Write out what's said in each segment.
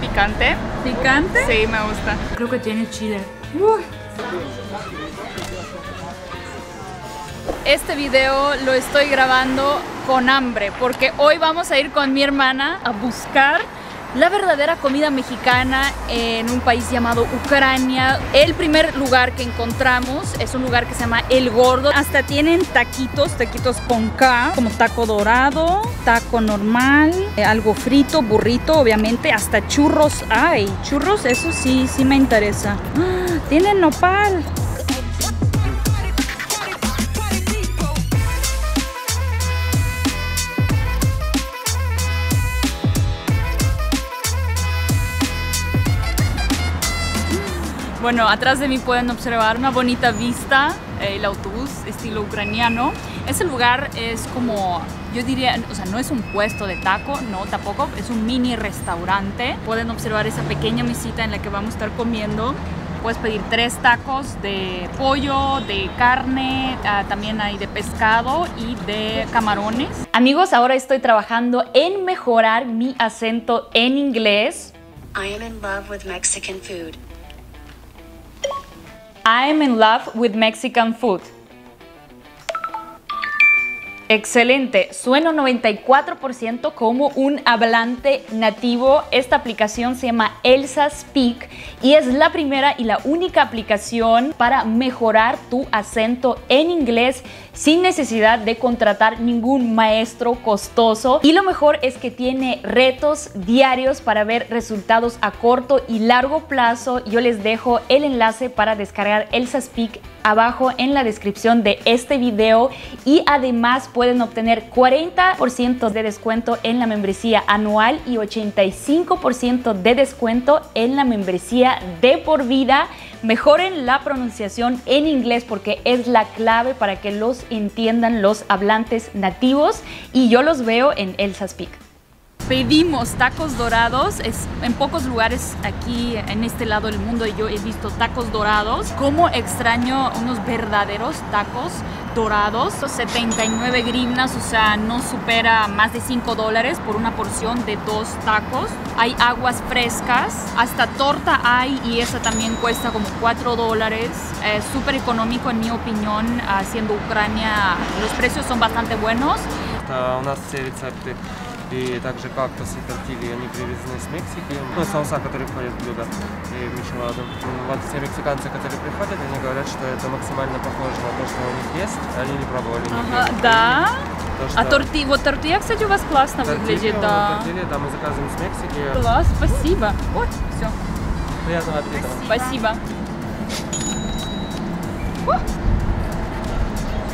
¿Picante? ¿Picante? Sí, me gusta. Creo que tiene chile. Este video lo estoy grabando con hambre porque hoy vamos a ir con mi hermana a buscar la verdadera comida mexicana en un país llamado Ucrania. El primer lugar que encontramos es un lugar que se llama El Gordo. Hasta tienen taquitos, taquitos con K, como taco dorado, taco normal, eh, algo frito, burrito, obviamente, hasta churros hay. Churros, eso sí, sí me interesa. ¡Ah! Tienen nopal. Bueno, atrás de mí pueden observar una bonita vista, eh, el autobús estilo ucraniano. Ese lugar es como, yo diría, o sea, no es un puesto de taco, no, tampoco, es un mini restaurante. Pueden observar esa pequeña mesita en la que vamos a estar comiendo. Puedes pedir tres tacos de pollo, de carne, ah, también hay de pescado y de camarones. Amigos, ahora estoy trabajando en mejorar mi acento en inglés. I am in love with Mexican food. I'm in love with Mexican food. Excelente, sueno 94% como un hablante nativo. Esta aplicación se llama Elsa Speak y es la primera y la única aplicación para mejorar tu acento en inglés sin necesidad de contratar ningún maestro costoso. Y lo mejor es que tiene retos diarios para ver resultados a corto y largo plazo. Yo les dejo el enlace para descargar Elsa Speak abajo en la descripción de este video y además pueden obtener 40% de descuento en la membresía anual y 85% de descuento en la membresía de por vida. Mejoren la pronunciación en inglés porque es la clave para que los entiendan los hablantes nativos y yo los veo en Elsa Speak. Pedimos tacos dorados, es en pocos lugares aquí en este lado del mundo yo he visto tacos dorados. Como extraño unos verdaderos tacos dorados, 79 grivnas, o sea, no supera más de 5 dólares por una porción de dos tacos. Hay aguas frescas, hasta torta hay y esa también cuesta como 4 dólares. Es súper económico en mi opinión, siendo Ucrania, los precios son bastante buenos. А и также кактус и тортильи, они привезены с Мексики. Ну, соуса, которые входят в блюдо и в мишеладу. Вот все мексиканцы, которые приходят, они говорят, что это максимально похоже на то, что у них есть. Они не пробовали. Ага, да. То, что А торти, вот тортилья, кстати, у вас классно тортилью, выглядит, да. тортильи, да, мы заказываем с Мексики. Класс, спасибо. Ой, все, Приятного аппетита. спасибо.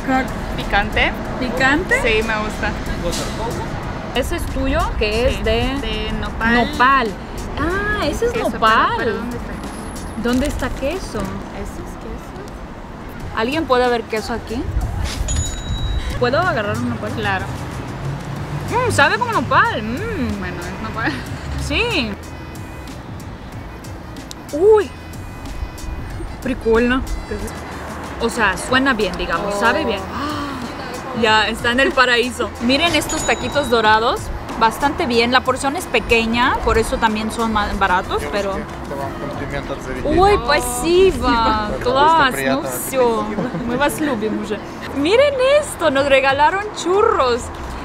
Как? Picante. ¿Picante? Sí, me gusta. Ese es tuyo, que es de, de nopal. nopal. Ah, ese es Queso, nopal. pero- pero ¿dónde está? ¿Dónde está queso? ¿Ese es queso? ¿Alguien puede ver queso aquí? ¿Puedo agarrar un nopal? Claro. Mm, sabe como nopal. mm. Bueno, es nopal. Sí. Uy. Прикольно. O sea, suena bien, digamos, sabe bien. Ya, está en el paraíso. Miren estos taquitos dorados. Bastante bien. La porción es pequeña, por eso también son más baratos, pero... Это вам комплимент от заведения. Ой, спасибо. Класс, ну приятного все. Мы вас любим уже. Miren esto, nos regalaron churros.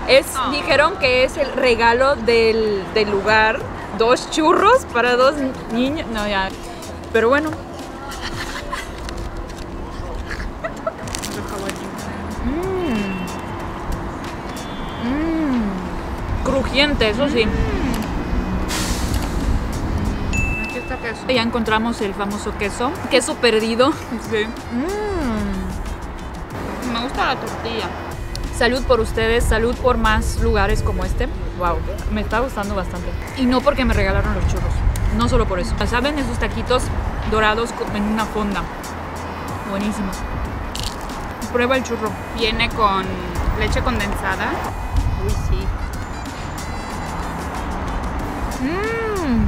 Es, Dijeron que es el regalo del, del lugar. Dos churros para dos niños. No, ya. Pero bueno. Crujiente, eso sí. Aquí está queso. Ya encontramos el famoso queso. Queso perdido. Sí. Mm. Me gusta la tortilla. Salud por ustedes, salud por más lugares como este. Wow, me está gustando bastante. Y no porque me regalaron los churros, no solo por eso. ¿Saben esos taquitos dorados en una fonda? Buenísimo. Prueba el churro. Viene con leche condensada. Uy, sí. Mmm,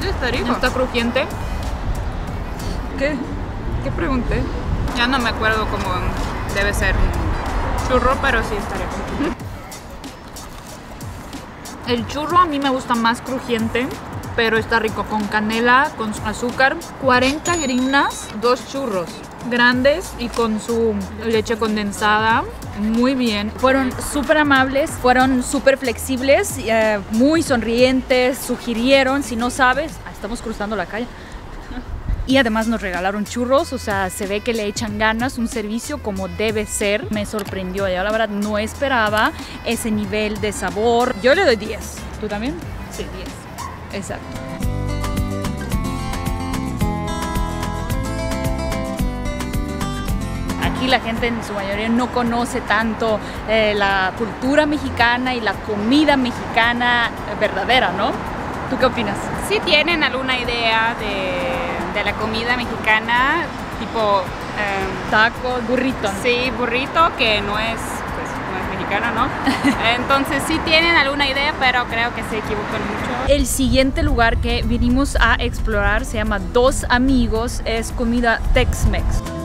Sí, está rico. ¿no está crujiente? ¿Qué? ¿Qué pregunté? Ya no me acuerdo cómo debe ser un churro, pero sí está rico. El churro a mí me gusta más crujiente, pero está rico con canela, con azúcar. 40 grinas, dos churros grandes y con su leche condensada. Muy bien. Fueron súper amables, fueron súper flexibles, eh, muy sonrientes, sugirieron, si no sabes, ah, estamos cruzando la calle. Y además nos regalaron churros, o sea, se ve que le echan ganas, un servicio como debe ser. Me sorprendió, yo la verdad no esperaba ese nivel de sabor. Yo le doy 10. ¿Tú también? Sí, 10. Exacto. Aquí la gente en su mayoría no conoce tanto eh, la cultura mexicana y la comida mexicana verdadera, ¿no? ¿Tú qué opinas? Si tienen alguna idea de, de la comida mexicana, tipo... em, Taco, burrito. Sí, burrito, que no es, pues, no es mexicano, ¿no? Entonces sí tienen alguna idea, pero creo que se equivocan mucho. El siguiente lugar que vinimos a explorar se llama Dos Amigos, es comida Tex-Mex.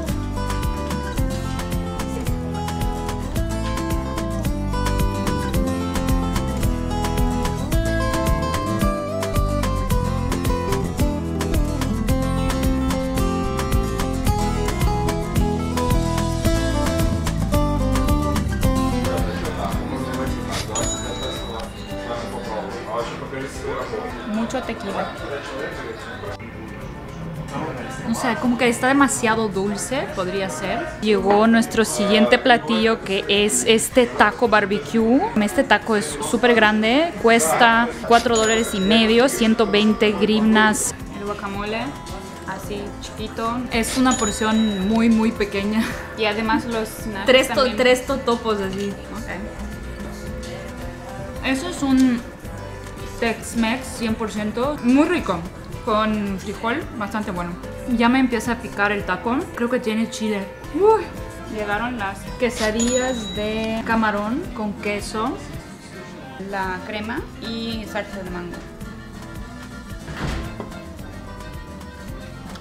O sea, como que está demasiado dulce, podría ser. Llegó nuestro siguiente platillo que es este taco barbecue. Este taco es súper grande, cuesta 4 dólares y medio, 120 grivnas. El guacamole, así chiquito. Es una porción muy, muy pequeña. Y además los snacks Tres, to- tres totopos así. Ok. Eso es un Tex-Mex 100%, muy rico, con frijol, bastante bueno. Ya me empieza a picar el taco, creo que tiene chile. Uy, Llevaron las, quesadillas de camarón con queso. la crema y salsa de mango.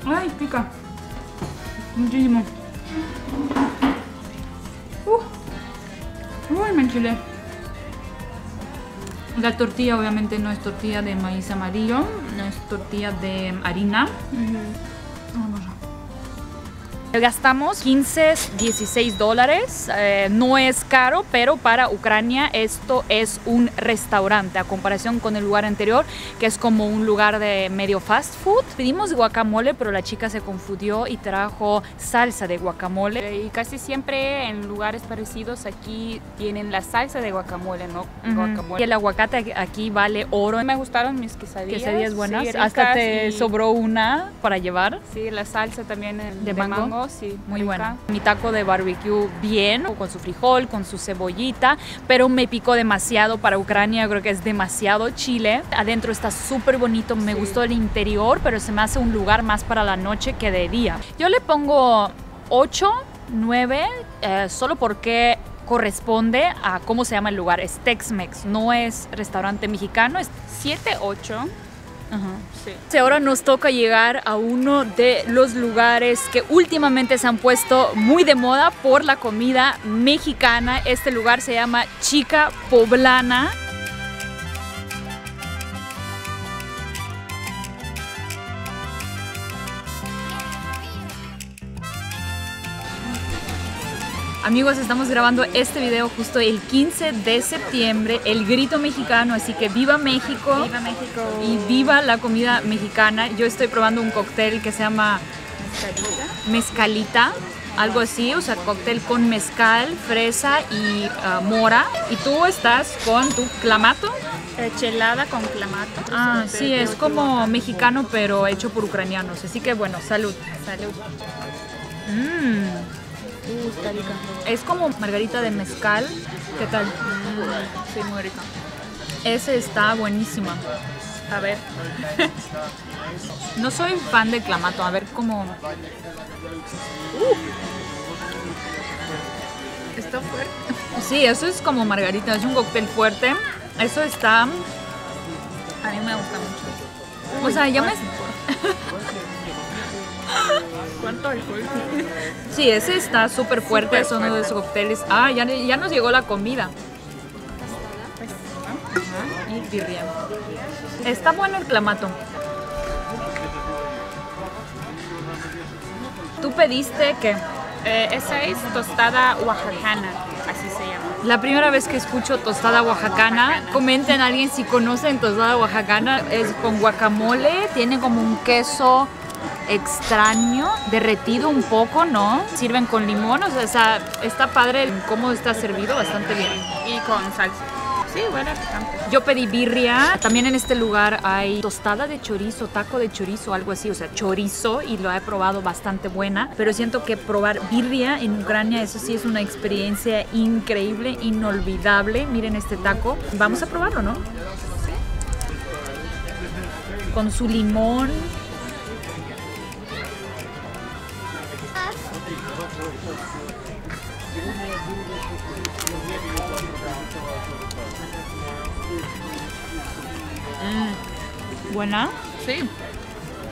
Ay, pica. Muchísimo. Uh. Uy, me enchilé. La tortilla obviamente no es tortilla de maíz amarillo, no es tortilla de harina. Vamos a- Gastamos 15, 16 dólares. Eh, no es caro, pero para Ucrania esto es un restaurante a comparación con el lugar anterior, que es como un lugar de medio fast food. Pedimos guacamole, pero la chica se confundió y trajo salsa de guacamole. Y casi siempre en lugares parecidos aquí tienen la salsa de guacamole, ¿no? Ujú. Guacamole. Y el aguacate aquí vale oro. Me gustaron mis quesadillas. Quesadillas buenas. sí, Hasta te y- sobró una para llevar. Sí, la salsa también eh, ¿De mango? Sí. Muy buena. Mi taco de barbecue bien, con su frijol, con su cebollita, pero me picó demasiado para Ucrania, creo que es demasiado chile. Adentro está súper bonito, me gustó el interior, pero se me hace un lugar más para la noche que de día. Yo le pongo 8, 9, eh, solo porque corresponde a cómo se llama el lugar, es Tex-Mex, no es restaurante mexicano, es 7, 8. Sí. Ahora nos toca llegar a uno de los lugares que últimamente se han puesto muy de moda por la comida mexicana. Este lugar se llama Chica Poblana. Amigos, estamos grabando este video justo el 15 de septiembre, el grito mexicano, así que viva México. Viva México. Y viva la comida mexicana. Yo estoy probando un cóctel que se llama mezcalita, algo así, o sea, cóctel con mezcal, fresa y ah, mora. Y tú estás con tu clamato. Chelada con clamato. Ah, sí, es como mexicano, pero hecho por ucranianos. Así que bueno, salud. Salud. Mm, Uh, está rica. es como margarita de mezcal. ¿Qué tal? Sí, muy rica. Ese está buenísima. A ver. No soy fan de clamato, a ver cómo... Está fuerte. Sí, eso es como margarita, es un cóctel fuerte. Eso está... A mí me gusta mucho. O sea, ya me... ¿Cuánto alcohol? Sí, ese está súper fuerte, es uno de esos cócteles. Ah, ya, ya nos llegó la comida. y birria. Está bueno el clamato. ¿Tú pediste qué? Eh, esa es tostada oaxacana, así se llama. La primera vez que escucho tostada oaxacana, Oaxacana. comenten a alguien si conocen tostada oaxacana. Es con guacamole, tiene como un queso extraño, derretido un poco, ¿no? Sirven con limón, o sea, está, padre cómo está servido, bastante bien. Y con salsa. Sí, bueno. Yo pedí birria. También en este lugar hay tostada de chorizo, taco de chorizo, algo así. O sea, chorizo y lo he probado bastante buena. Pero siento que probar birria en Ucrania, eso sí es una experiencia increíble, inolvidable. Miren este taco. Vamos a probarlo, ¿no? Con su limón. Buena. Sí.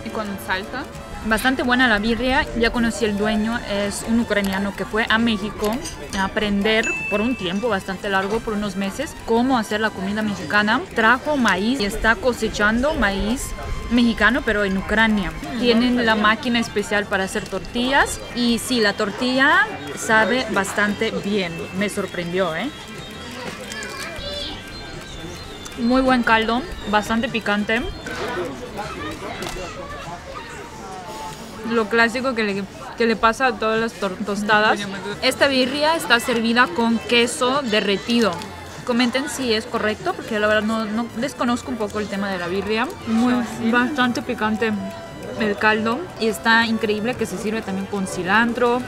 Y con salsa. Bastante buena la birria, ya conocí el dueño, es un ucraniano que fue a México a aprender por un tiempo bastante largo, por unos meses, cómo hacer la comida mexicana. Trajo maíz y está cosechando maíz mexicano, pero en Ucrania. Tienen la máquina especial para hacer tortillas y sí, la tortilla sabe bastante bien, me sorprendió, ¿eh? Muy buen caldo, bastante picante. Lo clásico que le, que le pasa a todas las tostadas. Esta birria está servida con queso derretido. Comenten si es correcto, porque la verdad no, no- desconozco un poco el tema de la birria. Muy, bastante picante el caldo y está increíble que se sirve también con cilantro,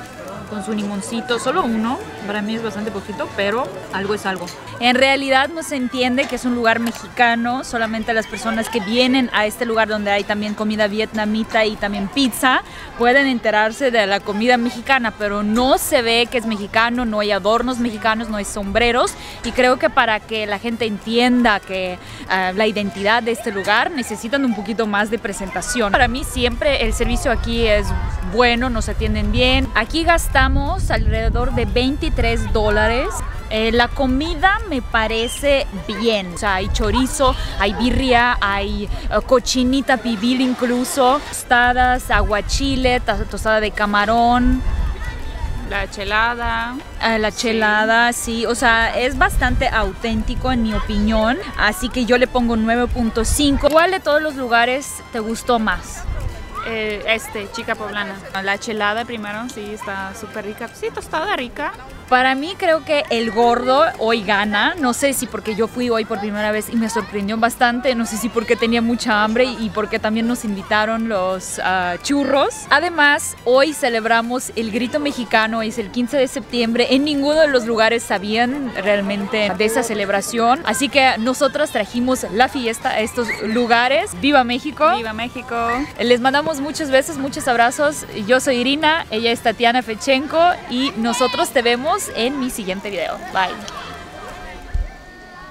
con su limoncito, solo uno, para mí es bastante poquito, pero algo es algo. En realidad no se entiende que es un lugar mexicano, solamente las personas que vienen a este lugar donde hay también comida vietnamita y también pizza pueden enterarse de la comida mexicana, pero no se ve que es mexicano, no hay adornos mexicanos, no hay sombreros y creo que para que la gente entienda que ah, la identidad de este lugar necesitan un poquito más de presentación. Para mí siempre el servicio aquí es bueno, nos atienden bien. Aquí gastamos alrededor de 23 dólares. Eh, la comida me parece bien. O sea, hay chorizo, hay birria, hay eh, cochinita pibil incluso, tostadas, aguachile, ta- tostada de camarón. La chelada. Eh, la chelada, sí, o sea, es bastante auténtico en mi opinión, así que yo le pongo 9.5. ¿Cuál de todos los lugares te gustó más? Eh, este, chica poblana. La chelada primero, sí, está súper rica. Sí, tostada rica. Para mí creo que el gordo hoy gana, no sé si porque yo fui hoy por primera vez y me sorprendió bastante, no sé si porque tenía mucha hambre y porque también nos invitaron los ah, churros. Además, hoy celebramos el grito mexicano, es el 15 de septiembre, en ninguno de los lugares sabían realmente de esa celebración, así que nosotros trajimos la fiesta a estos lugares. ¡Viva México! Viva México. Les mandamos muchos besos, muchos abrazos. Yo soy Irina, ella es Tatiana Fechenko y nosotros te en mi siguiente video. Bye.